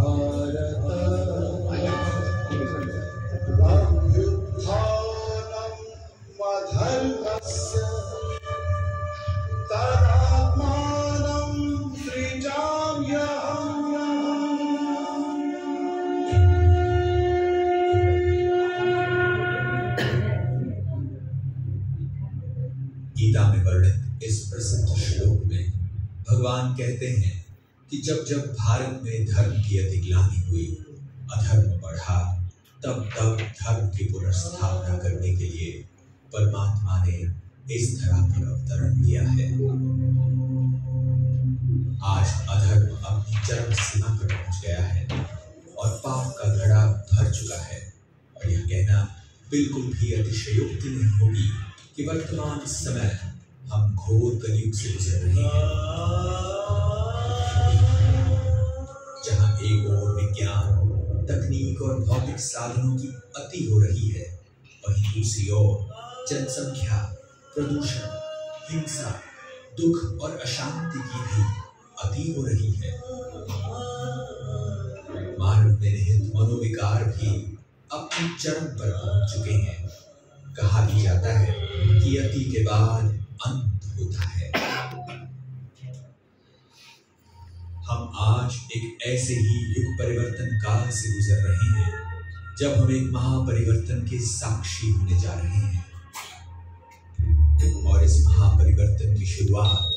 Oh. Gita में वर्णित इस प्रसिद्ध श्लोक में भगवान कहते हैं कि जब जब भारत में धर्म की अधिग्लानी हुई, अधर्म बढ़ा, तब तब धर्म की पुनर्स्थापना करने के लिए परमात्मा ने इस धरा पर अवतरण किया है। आज अधर्म अपनी चरम सीमा पर पहुँच गया है और पाप का घड़ा भर चुका है और यह कहना बिल्कुल भी अतिशयोक्ति नहीं होगी। कि वर्तमान समय हम घोर कलयुग से गुजर रहे हैं। जहाँ एक और विज्ञान, तकनीक और भौतिक साधनों की अति हो रही है, वहीं दूसरी ओर जनसंख्या, प्रदूषण, हिंसा, दुख और अशांति की भी अति हो रही है। मानव में निहित मनोविकार भी अपने चरम पर पहुँच चुके हैं। कहा भी जाता है कि अति के बाद अंत होता है। हम आज एक ऐसे ही युग परिवर्तन काल से गुजर रहे हैं, जब हम एक महापरिवर्तन के साक्षी होने जा रहे हैं। और इस महापरिवर्तन की शुरुआत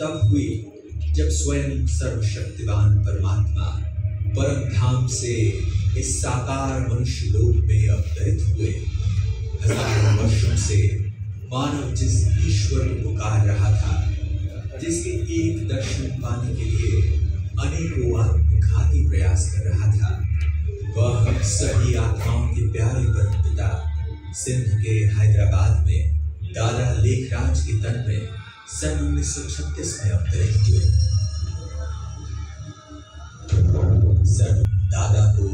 तब हुई जब स्वयं सर्वशक्तिवान परमात्मा परम धाम से इस साकार मनुष्य लोक में अवतरित हुए। हज़ारों वर्षों से मानव जिस ईश्वर को पुकार रहा था, जिसके एक दर्शन पाने के लिए अनेकों आत्मघाती प्रयास कर रहा था, वह सभी आत्माओं के प्यारे परम पिता सिंध के हैदराबाद में दादा लेखराज के तन में सन उन्नीस सौ छत्तीस में अवतरित हुए। सर दादा को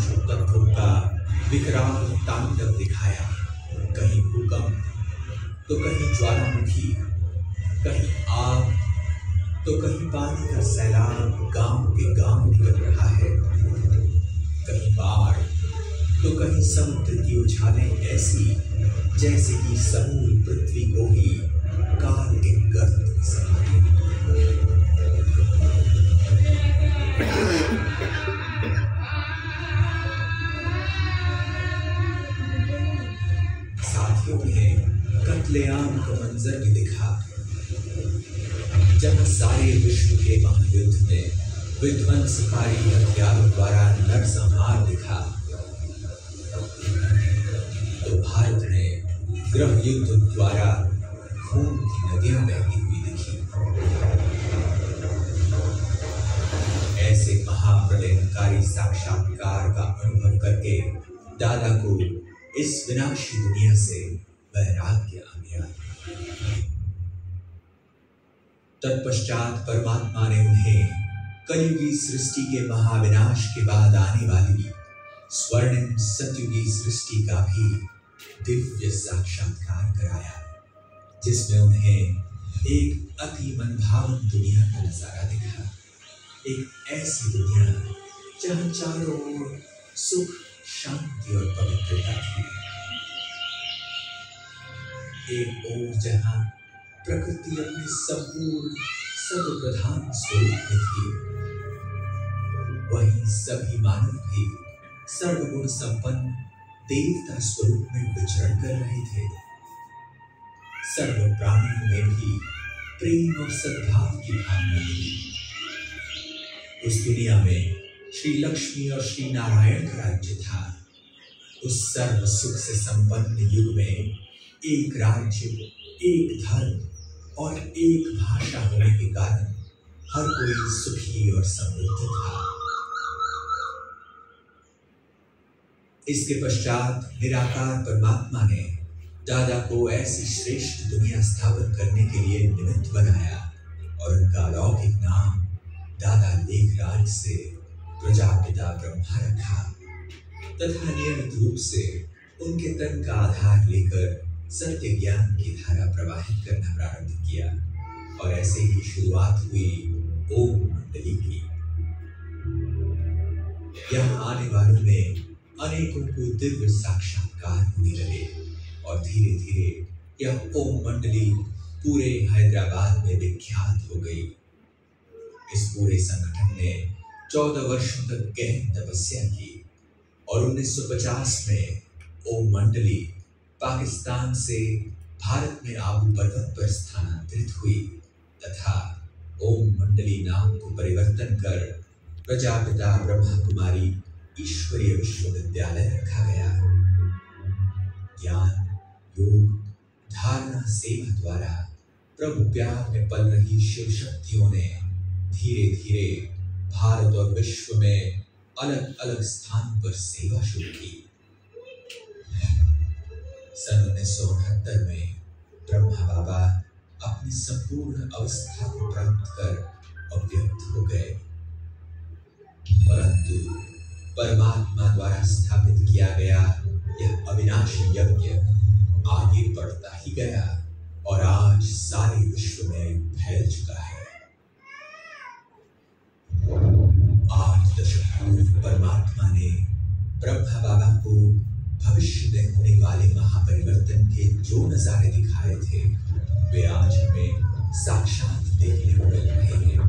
के पाँचों का विकराल तांडव दिखाया, कहीं भूकंप तो कहीं ज्वालामुखी, कहीं आग तो कहीं पानी का सैलाब गाँव के गाँव निकल रहा है। कहीं बाढ़ तो कहीं समुद्र की उछालें ऐसी, जैसे कि समूल पृथ्वी को ही काल के गर्द में साथियों ने कत्लेआम का मंजर भी देखा जब सारे विश्व के महायुद्ध में विध्वंसकारी हथियारों द्वारा नरसंहार दिखा तो भारत ने गृह युद्ध द्वारा खून की नदियाँ बहती हुई दिखी। ऐसे महाप्रलयकारी साक्षात्कार का अनुभव करके दादा को इस विनाशी दुनिया से वैराग्य गया तत्पश्चात परमात्मा ने उन्हें कलयुगी सृष्टि के महाविनाश के बाद आने वाली स्वर्णिम सतयुगी सृष्टि का भी दिव्य साक्षात्कार कराया, जिसमें उन्हें एक अति मनभावन दुनिया का नज़ारा दिखा। एक ऐसी दुनिया जहाँ चारों ओर सुख शांति और पवित्रता थी एक ओर जहाँ प्रकृति अपने संपूर्ण, सर्वप्रधान स्वरूप में थी वहीं सभी मानव भी सर्वगुण संपन्न देवता स्वरूप में विचरण कर रहे थे। सर्व प्राणियों में भी प्रेम और सद्भाव की भावना थी। उस दुनिया में श्री लक्ष्मी और श्री नारायण का राज्य था। उस सर्व सुख से संपन्न युग में एक राज्य, एक धर्म और एक भाषा होने के कारण हर कोई सुखी और समृद्ध था। इसके पश्चात निराकार परमात्मा ने दादा को ऐसी श्रेष्ठ दुनिया स्थापित करने के लिए निमित्त बनाया और उनका अलौकिक नाम दादा लेखराज से प्रजापिता ब्रह्मा रखा तथा नियमित रूप से उनके तन का आधार लेकर सत्य ज्ञान की धारा प्रवाहित करना प्रारंभ किया और ऐसे ही शुरुआत हुई ओम मंडली की। यहाँ आने वालों में अनेकों को दिव्य साक्षात्कार होने लगे और धीरे धीरे यह ओम मंडली पूरे हैदराबाद में विख्यात हो गई। इस पूरे संगठन ने चौदह वर्षों तक गहन तपस्या की और 1950 में ओम मंडली पाकिस्तान से भारत में आबू पर्वत पर स्थानांतरित हुई तथा ओम मंडली नाम को परिवर्तन कर प्रजापिता ब्रह्मा कुमारी ईश्वरीय विश्वविद्यालय रखा गया। ज्ञान, योग, धारणा, सेवा द्वारा प्रभु प्यार में पल रही शिव शक्तियों ने धीरे धीरे भारत और विश्व में अलग अलग स्थान पर सेवा शुरू की। सन उन्नीस सौ उनहत्तर में ब्रह्मा बाबा अपनी संपूर्ण अवस्था को प्राप्त कर अव्यक्त हो गए। परंतु परमात्मा द्वारा स्थापित किया गया यह अविनाशी यज्ञ आगे बढ़ता ही गया और आज सारे विश्व में फैल चुका है। आठ दशक परमात्मा ने ब्रह्मा बाबा को भविष्य में होने वाले महापरिवर्तन के जो नजारे दिखाए थे, वे आज हमें साक्षात देखने को मिल रहे हैं।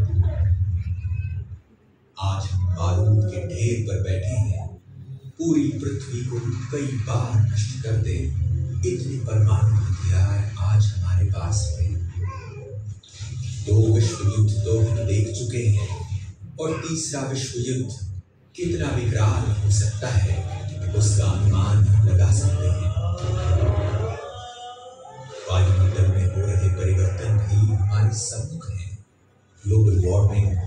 आज हम बारूद के ढेर पर बैठे हैं। पूरी पृथ्वी को कई बार नष्ट कर दे। इतने परमाणु हथियार आज हमारे पास है। दो विश्व युद्ध तो हम देख चुके हैं। और तीसरा विश्व युद्ध कितना विकराल हो सकता है, उसका अनुमान लगा सकते हैं। वायुमंडल में हो रहे परिवर्तन भी हमारे सम्मुख हैं। ग्लोबल वार्मिंग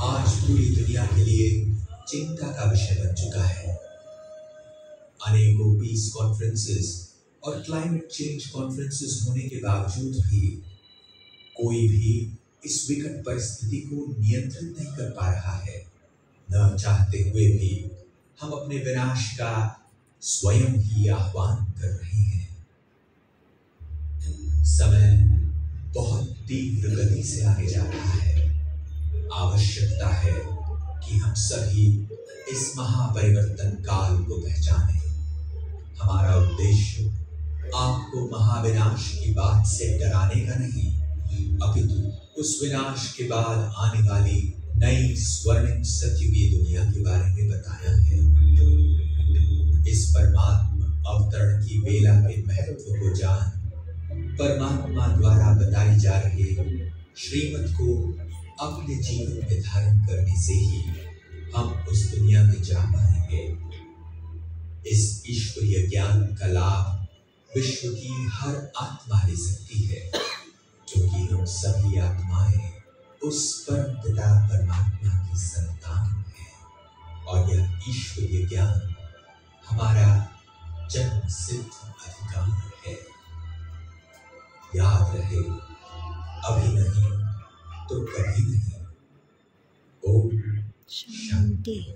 आज पूरी दुनिया के लिए चिंता का विषय बन चुका है। अनेकों पीस कॉन्फ्रेंसेस और क्लाइमेट चेंज कॉन्फ्रेंसेस होने के बावजूद भी कोई भी इस विकट परिस्थिति को नियंत्रित नहीं कर पा रहा है। न चाहते हुए भी हम अपने विनाश का स्वयं ही आह्वान कर रहे हैं। समय बहुत तीव्र गति से आगे जा रहा है। आवश्यकता है कि हम सभी इस महापरिवर्तन काल को पहचाने। हमारा उद्देश्य आपको महाविनाश की बात से डराने का नहीं, अपितु उस विनाश के बाद आने वाली नई स्वर्णिम सतयुगी दुनिया के बारे में बताया है। इस परमात्मा अवतरण की बेला के महत्व को जान परमात्मा द्वारा बताई जा रही श्रीमत को अपने जीवन में धारण करने से ही हम उस दुनिया में जा पाएँगे। इस ईश्वरीय ज्ञान का लाभ विश्व की हर आत्मा ले सकती है। क्योंकि हम सभी आत्माएँ उस परम पिता परमात्मा की संतान है। और यह ईश्वरीय ज्ञान हमारा जन्म सिद्ध अधिकार है। याद रहे, अभी नहीं तो कभी नहीं। ओम शांति।